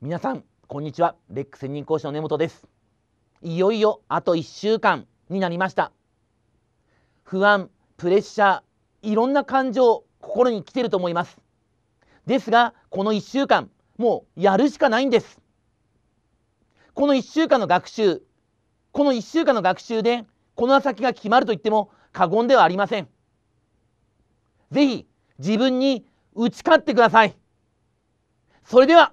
皆さんこんにちは。レック専任講師の根本です。いよいよあと1週間になりました。不安プレッシャーいろんな感情心に来てると思います。ですがこの1週間もうやるしかないんです。この1週間の学習この1週間の学習でこの先が決まると言っても過言ではありません。ぜひ自分に打ち勝ってください。それでは